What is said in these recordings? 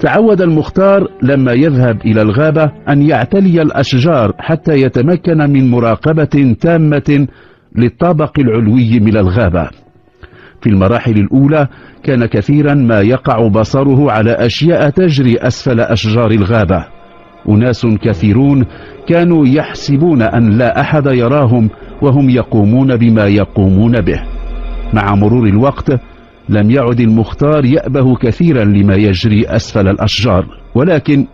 تعود المختار لما يذهب إلى الغابة أن يعتلي الأشجار حتى يتمكن من مراقبة تامة للطابق العلوي من الغابة. في المراحل الأولى كان كثيرا ما يقع بصره على أشياء تجري أسفل أشجار الغابة. أناس كثيرون كانوا يحسبون أن لا أحد يراهم وهم يقومون بما يقومون به. مع مرور الوقت لم يعد المختار يأبه كثيرا لما يجري أسفل الأشجار. ولكن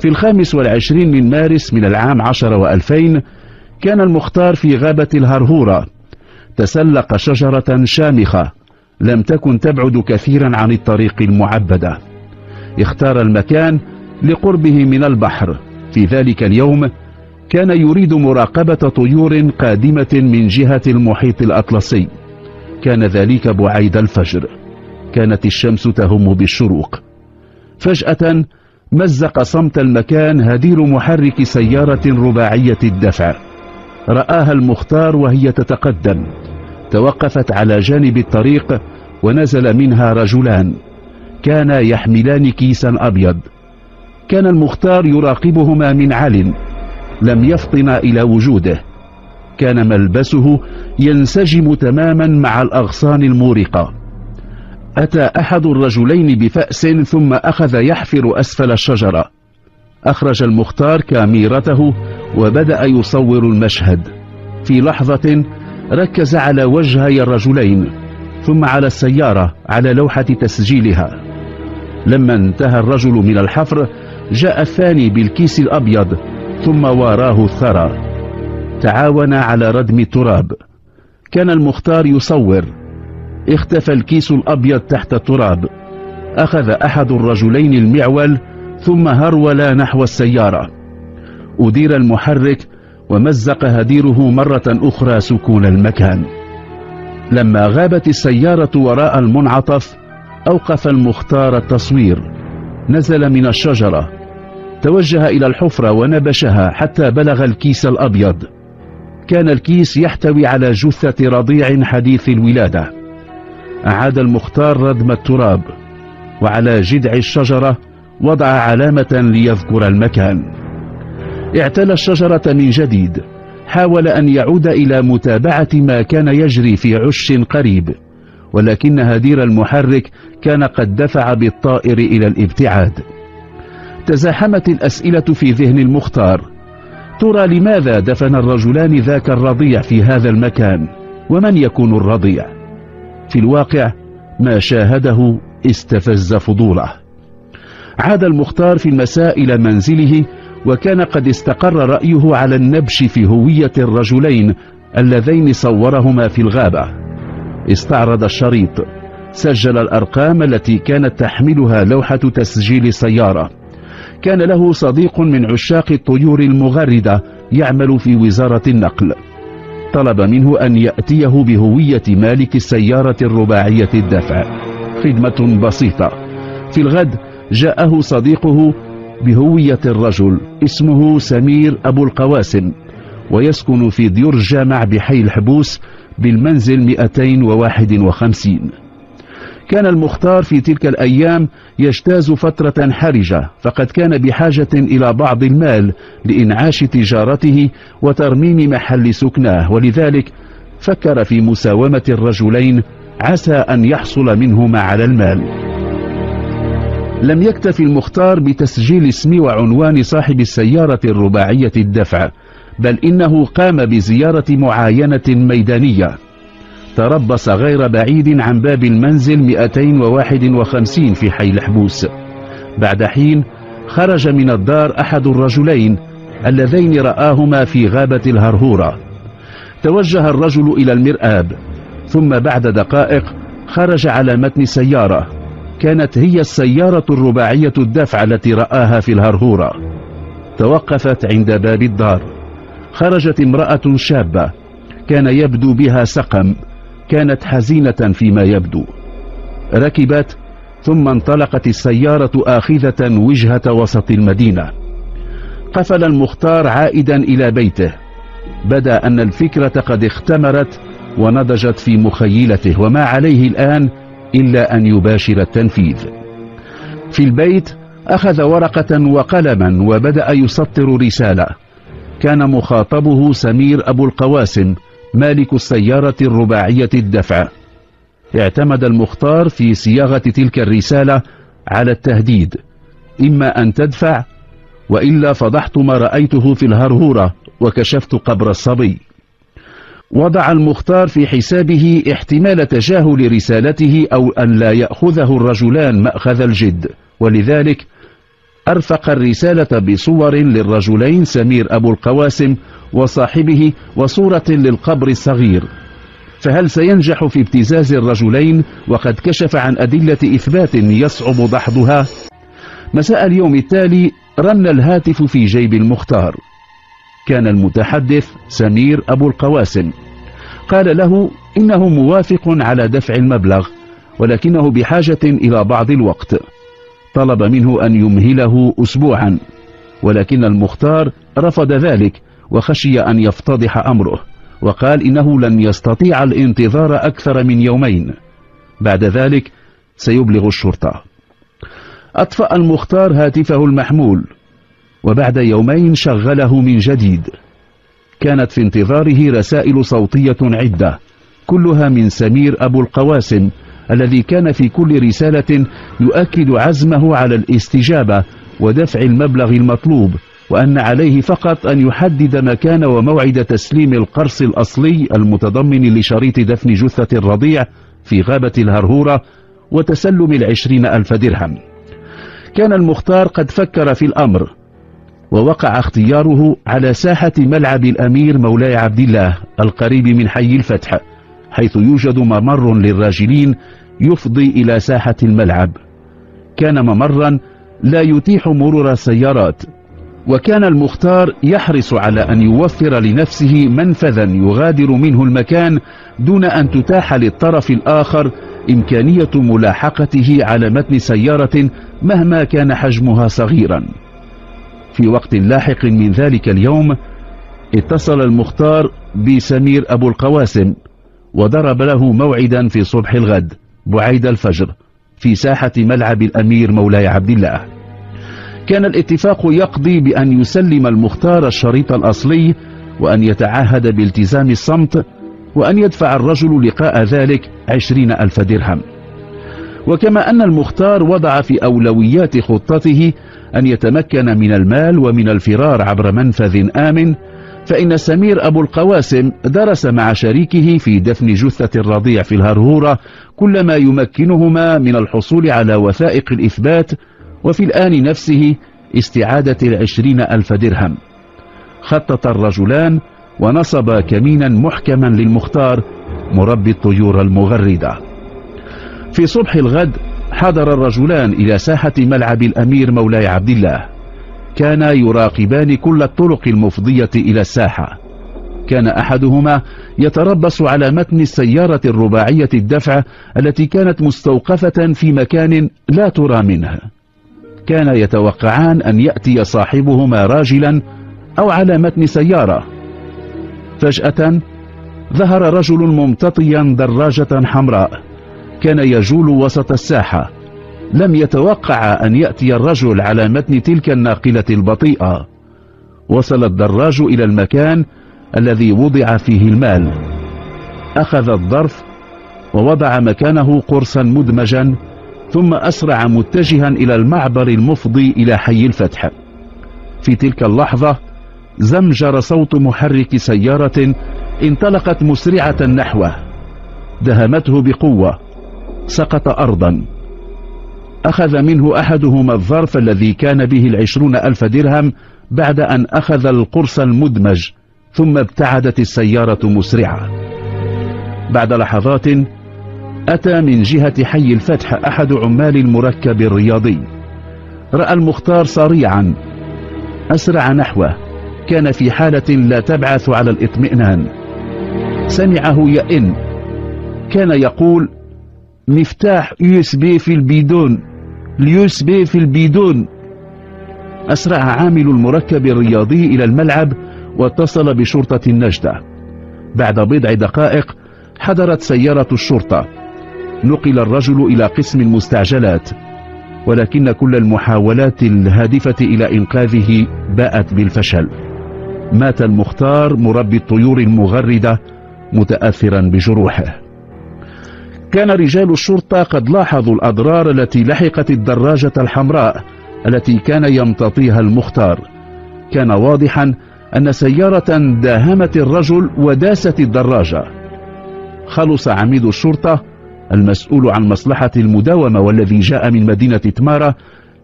في الخامس والعشرين من مارس من العام عشر وألفين كان المختار في غابة الهرهورة. تسلق شجرة شامخة. لم تكن تبعد كثيرا عن الطريق المعبدة. اختار المكان لقربه من البحر. في ذلك اليوم كان يريد مراقبة طيور قادمة من جهة المحيط الأطلسي. كان ذلك بعيد الفجر. كانت الشمس تهم بالشروق. فجأة مزق صمت المكان هدير محرك سيارة رباعية الدفع. رآها المختار وهي تتقدم. توقفت على جانب الطريق ونزل منها رجلان. كانا يحملان كيسا أبيض. كان المختار يراقبهما من عل لم يفطن إلى وجوده. كان ملبسه ينسجم تماما مع الأغصان المورقة. أتى أحد الرجلين بفأس ثم أخذ يحفر أسفل الشجرة. أخرج المختار كاميرته وبدأ يصور المشهد. في لحظة ركز على وجهي الرجلين ثم على السيارة على لوحة تسجيلها. لما انتهى الرجل من الحفر جاء الثاني بالكيس الأبيض ثم واراه الثرى. تعاون على ردم التراب كان المختار يصور. اختفى الكيس الأبيض تحت التراب أخذ أحد الرجلين المعول ثم هرول نحو السيارة. أدير المحرك ومزق هديره مرة أخرى سكون المكان. لما غابت السيارة وراء المنعطف أوقف المختار التصوير. نزل من الشجرة. توجه إلى الحفرة ونبشها حتى بلغ الكيس الأبيض. كان الكيس يحتوي على جثة رضيع حديث الولادة. أعاد المختار ردم التراب وعلى جذع الشجرة وضع علامة ليذكر المكان. اعتلى الشجرة من جديد حاول أن يعود إلى متابعة ما كان يجري في عش قريب ولكن هدير المحرك كان قد دفع بالطائر إلى الابتعاد. تزاحمت الأسئلة في ذهن المختار ترى لماذا دفن الرجلان ذاك الرضيع في هذا المكان؟ ومن يكون الرضيع؟ في الواقع ما شاهده استفز فضوله. عاد المختار في المساء إلى منزله وكان قد استقر رأيه على النبش في هوية الرجلين اللذين صورهما في الغابة. استعرض الشريط. سجل الأرقام التي كانت تحملها لوحة تسجيل سيارة. كان له صديق من عشاق الطيور المغردة يعمل في وزارة النقل. طلب منه أن يأتيه بهوية مالك السيارة الرباعية الدفع. خدمة بسيطة. في الغد جاءه صديقه بهوية الرجل اسمه سمير أبو القواسم ويسكن في ديور الجامع بحي الحبوس بالمنزل 251 كان المختار في تلك الأيام يجتاز فترة حرجة فقد كان بحاجة إلى بعض المال لإنعاش تجارته وترميم محل سكناه ولذلك فكر في مساومة الرجلين عسى أن يحصل منهما على المال. لم يكتفي المختار بتسجيل اسم وعنوان صاحب السيارة الرباعية الدفع بل إنه قام بزيارة معاينة ميدانية. تربص غير بعيد عن باب المنزل 251 في حي الحبوس. بعد حين خرج من الدار أحد الرجلين اللذين رآهما في غابة الهرهورة. توجه الرجل إلى المرآب ثم بعد دقائق خرج على متن سيارة. كانت هي السيارة الرباعية الدفع التي رآها في الهرهورة. توقفت عند باب الدار. خرجت امرأة شابة كان يبدو بها سقم. كانت حزينة فيما يبدو. ركبت ثم انطلقت السيارة آخذة وجهة وسط المدينة. قفل المختار عائدا إلى بيته. بدأ أن الفكرة قد اختمرت ونضجت في مخيلته وما عليه الآن إلا أن يباشر التنفيذ. في البيت أخذ ورقة وقلما وبدأ يسطر رسالة. كان مخاطبه سمير أبو القواسم مالك السيارة الرباعية الدفع. اعتمد المختار في صياغة تلك الرسالة على التهديد. إما أن تدفع وإلا فضحت ما رأيته في الهرهورة وكشفت قبر الصبي. وضع المختار في حسابه احتمال تجاهل رسالته أو أن لا يأخذه الرجلان مأخذ الجد. ولذلك أرفق الرسالة بصور للرجلين سمير أبو القواسم وصاحبه وصورة للقبر الصغير فهل سينجح في ابتزاز الرجلين وقد كشف عن أدلة إثبات يصعب دحضها؟ مساء اليوم التالي رن الهاتف في جيب المختار. كان المتحدث سمير أبو القواسم. قال له إنه موافق على دفع المبلغ ولكنه بحاجة إلى بعض الوقت. طلب منه أن يمهله أسبوعا ولكن المختار رفض ذلك وخشي أن يفتضح أمره وقال إنه لن يستطيع الانتظار أكثر من يومين. بعد ذلك سيبلغ الشرطة. أطفأ المختار هاتفه المحمول وبعد يومين شغله من جديد. كانت في انتظاره رسائل صوتية عدة كلها من سمير أبو القواسم الذي كان في كل رسالة يؤكد عزمه على الاستجابة ودفع المبلغ المطلوب. وأن عليه فقط أن يحدد مكان وموعد تسليم القرص الأصلي المتضمن لشريط دفن جثة الرضيع في غابة الهرهورة وتسلم العشرين ألف درهم. كان المختار قد فكر في الأمر ووقع اختياره على ساحة ملعب الأمير مولاي عبد الله القريب من حي الفتح حيث يوجد ممر للراجلين يفضي إلى ساحة الملعب. كان ممرا لا يتيح مرور السيارات وكان المختار يحرص على أن يوفر لنفسه منفذا يغادر منه المكان دون أن تتاح للطرف الآخر إمكانية ملاحقته على متن سيارة مهما كان حجمها صغيرا. في وقت لاحق من ذلك اليوم اتصل المختار بسمير أبو القواسم وضرب له موعدا في صبح الغد بعيد الفجر في ساحة ملعب الأمير مولاي عبد الله. كان الاتفاق يقضي بأن يسلم المختار الشريط الأصلي وأن يتعهد بالتزام الصمت وأن يدفع الرجل لقاء ذلك عشرين ألف درهم. وكما أن المختار وضع في أولويات خطته أن يتمكن من المال ومن الفرار عبر منفذ آمن فإن سمير أبو القواسم درس مع شريكه في دفن جثة الرضيع في الهرهورة كل ما يمكنهما من الحصول على وثائق الإثبات وفي الآن نفسه استعادة العشرين ألف درهم. خطط الرجلان ونصب كمينا محكما للمختار مربي الطيور المغردة. في صبح الغد حضر الرجلان إلى ساحة ملعب الأمير مولاي عبد الله. كانا يراقبان كل الطرق المفضية إلى الساحة. كان أحدهما يتربص على متن السيارة الرباعية الدفع التي كانت مستوقفة في مكان لا ترى منه. كان يتوقعان أن يأتي صاحبهما راجلا أو على متن سيارة. فجأة ظهر رجل ممتطيا دراجة حمراء. كان يجول وسط الساحة. لم يتوقع أن يأتي الرجل على متن تلك الناقلة البطيئة. وصل الدراج إلى المكان الذي وضع فيه المال. أخذ الظرف ووضع مكانه قرصا مدمجا ثم أسرع متجها إلى المعبر المفضي إلى حي الفتح. في تلك اللحظة زمجر صوت محرك سيارة انطلقت مسرعة نحوه. دهمته بقوة. سقط أرضا. أخذ منه أحدهما الظرف الذي كان به العشرون ألف درهم بعد أن أخذ القرص المدمج ثم ابتعدت السيارة مسرعة. بعد لحظات أتى من جهة حي الفتح أحد عمال المركب الرياضي. رأى المختار صريعا. أسرع نحوه. كان في حالة لا تبعث على الاطمئنان. سمعه يئن. كان يقول مفتاح USB في ال guidon. ال USB في ال guidon. أسرع عامل المركب الرياضي إلى الملعب واتصل بشرطة النجدة. بعد بضع دقائق حضرت سيارة الشرطة. نقل الرجل إلى قسم المستعجلات ولكن كل المحاولات الهادفة إلى إنقاذه باءت بالفشل. مات المختار مربي الطيور المغردة متأثرا بجروحه. كان رجال الشرطة قد لاحظوا الأضرار التي لحقت الدراجة الحمراء التي كان يمتطيها المختار. كان واضحا أن سيارة داهمت الرجل وداست الدراجة. خلص عميد الشرطة المسؤول عن مصلحة المداومة والذي جاء من مدينة تمارة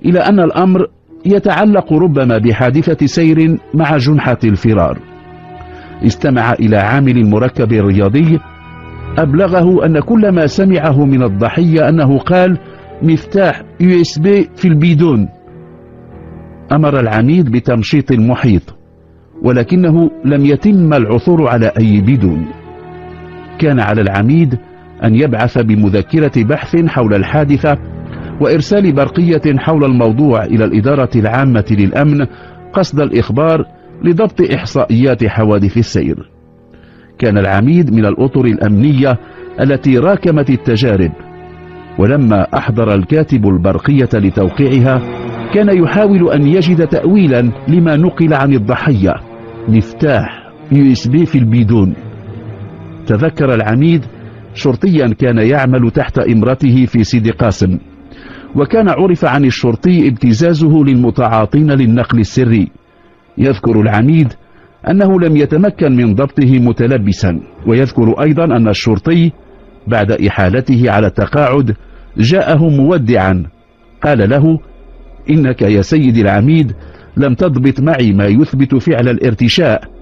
إلى أن الأمر يتعلق ربما بحادثة سير مع جنحة الفرار. استمع إلى عامل المركب الرياضي أبلغه أن كل ما سمعه من الضحية أنه قال مفتاح USB في ال guidon. أمر العميد بتمشيط المحيط ولكنه لم يتم العثور على أي بيدون. كان على العميد أن يبعث بمذكرة بحث حول الحادثة وإرسال برقية حول الموضوع إلى الإدارة العامة للأمن قصد الإخبار لضبط إحصائيات حوادث السير. كان العميد من الأطر الأمنية التي راكمت التجارب ولما أحضر الكاتب البرقية لتوقيعها كان يحاول أن يجد تأويلا لما نقل عن الضحية مفتاح USB في ال guidon. تذكر العميد شرطيا كان يعمل تحت إمرته في سيدي قاسم. وكان عرف عن الشرطي ابتزازه للمتعاطين للنقل السري. يذكر العميد أنه لم يتمكن من ضبطه متلبسا. ويذكر أيضا أن الشرطي بعد إحالته على التقاعد جاءه مودعا. قال له إنك يا سيدي العميد لم تضبط معي ما يثبت فعل الارتشاء.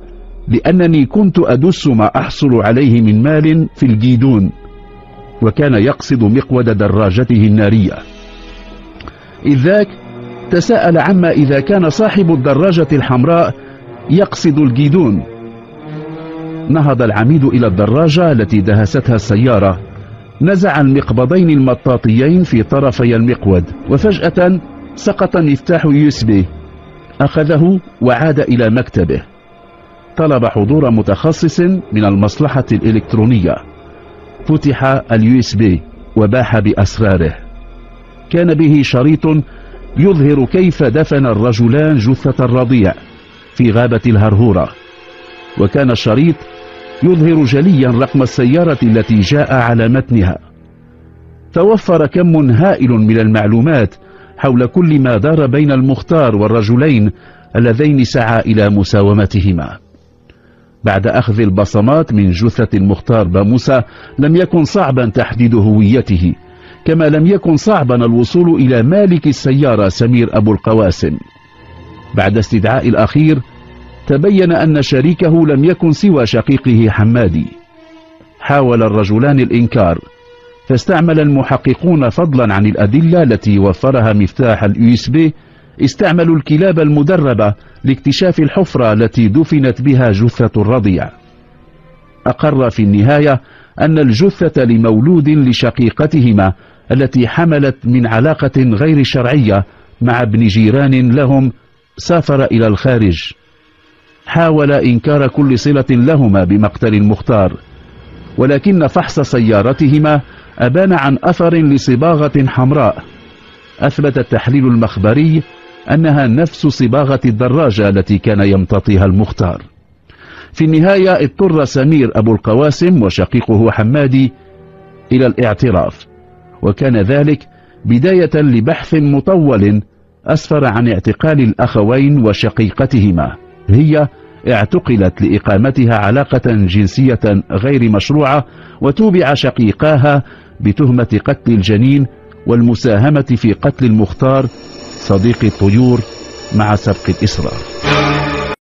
لأنني كنت أدس ما أحصل عليه من مال في الجيدون وكان يقصد مقود دراجته النارية. إذ ذاك تساءل عما إذا كان صاحب الدراجة الحمراء يقصد الجيدون. نهض العميد إلى الدراجة التي دهستها السيارة نزع المقبضين المطاطيين في طرفي المقود وفجأة سقط مفتاح USB أخذه وعاد إلى مكتبه. طلب حضور متخصص من المصلحة الإلكترونية. فتح ال USB وباح بأسراره. كان به شريط يظهر كيف دفن الرجلان جثة الرضيع في غابة الهرهورة. وكان الشريط يظهر جليا رقم السيارة التي جاء على متنها. توفر كم هائل من المعلومات حول كل ما دار بين المختار والرجلين اللذين سعى إلى مساومتهما. بعد أخذ البصمات من جثة المختار باموسى لم يكن صعبا تحديد هويته كما لم يكن صعبا الوصول إلى مالك السيارة سمير أبو القواسم. بعد استدعاء الأخير تبين أن شريكه لم يكن سوى شقيقه حمادي. حاول الرجلان الإنكار فاستعمل المحققون فضلا عن الأدلة التي وفرها مفتاح ال USB استعملوا الكلاب المدربة لاكتشاف الحفرة التي دفنت بها جثة الرضيع. أقر في النهاية أن الجثة لمولود لشقيقتهما التي حملت من علاقة غير شرعية مع ابن جيران لهم سافر إلى الخارج. حاول إنكار كل صلة لهما بمقتل المختار ولكن فحص سيارتهما أبان عن أثر لصباغة حمراء. أثبت التحليل المخبري أنها نفس صباغة الدراجة التي كان يمتطيها المختار. في النهاية اضطر سمير أبو القواسم وشقيقه حمادي إلى الاعتراف وكان ذلك بداية لبحث مطول أسفر عن اعتقال الأخوين وشقيقتهما. هي اعتقلت لإقامتها علاقة جنسية غير مشروعة وتوبع شقيقاها بتهمة قتل الجنين والمساهمة في قتل المختار صديق الطيور مع سبق الإصرار.